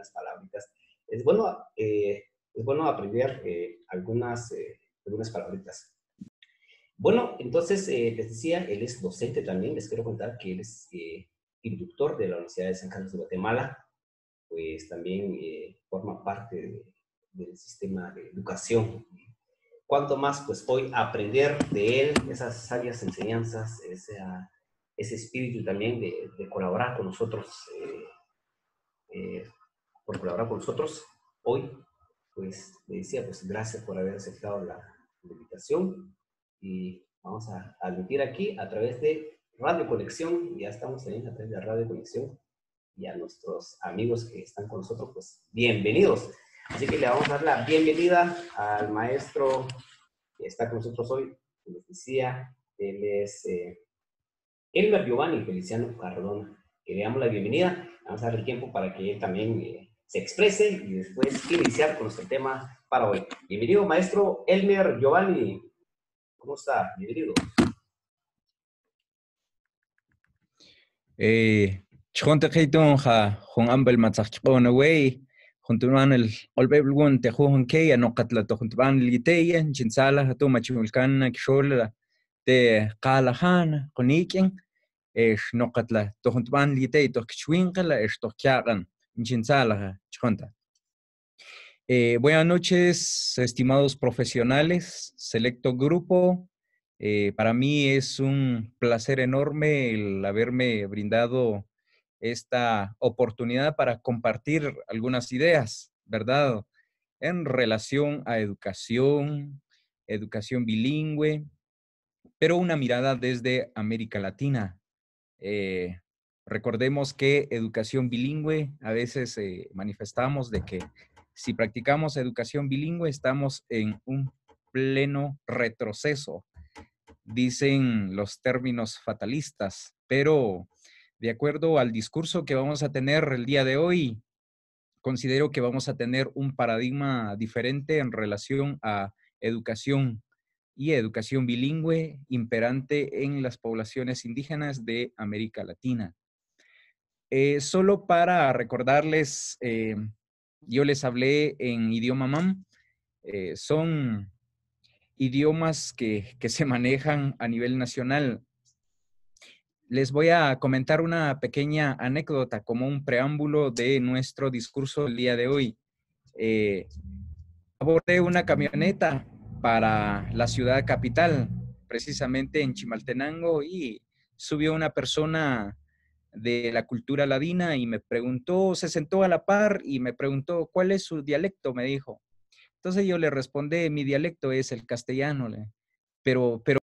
algunas palabritas. Es bueno, eh, es bueno aprender eh, algunas, algunas palabritas. Bueno, entonces, les decía, él es docente también. Les quiero contar que él es inductor de la Universidad de San Carlos de Guatemala. Pues también forma parte del sistema de educación cuanto más pues hoy aprender de él, esas sabias enseñanzas, ese, ese espíritu también de, colaborar con nosotros, eh, eh, por colaborar con nosotros hoy, pues le decía, pues gracias por haber aceptado la, invitación y vamos a, admitir aquí a través de Radio Conexión, ya estamos teniendo a través de Radio Conexión y a nuestros amigos que están con nosotros, pues bienvenidos. Así que le vamos a dar la bienvenida al maestro que está con nosotros hoy, les decía, él es eh, Elmer Giovanni Feliciano Cardona. Que le damos la bienvenida, vamos a dar el tiempo para que él también eh, se exprese y después iniciar con nuestro tema para hoy. Bienvenido, maestro Elmer Giovanni. ¿Cómo está? Bienvenido. Eh, chonte ja, ambel juntuman el olbeblugun te juhun keya no katla to juntuman liteya chinsala to machulkan kishola te qala han qonikin esh no katla to juntuman liteya to kichwinqala esh to kyagan eh, buenas noches, estimados profesionales, selecto grupo. Eh, para mí es un placer enorme el haberme brindado esta oportunidad para compartir algunas ideas, ¿verdad? En relación a educación, educación bilingüe, pero una mirada desde América Latina. Eh, recordemos que educación bilingüe, a veces eh, manifestamos de que si practicamos educación bilingüe estamos en un pleno retroceso, dicen los términos fatalistas, pero de acuerdo al discurso que vamos a tener el día de hoy, considero que vamos a tener un paradigma diferente en relación a educación y educación bilingüe imperante en las poblaciones indígenas de América Latina. Eh, solo para recordarles, eh, yo les hablé en idioma mam, eh, son idiomas que, que se manejan a nivel nacional les voy a comentar una pequeña anécdota como un preámbulo de nuestro discurso el día de hoy. Abordé una camioneta para la ciudad capital, precisamente en Chimaltenango, y subió una persona de la cultura ladina y me preguntó, se sentó a la par y me preguntó, ¿cuál es su dialecto? Me dijo. Entonces yo le respondí, mi dialecto es el castellano, pero, pero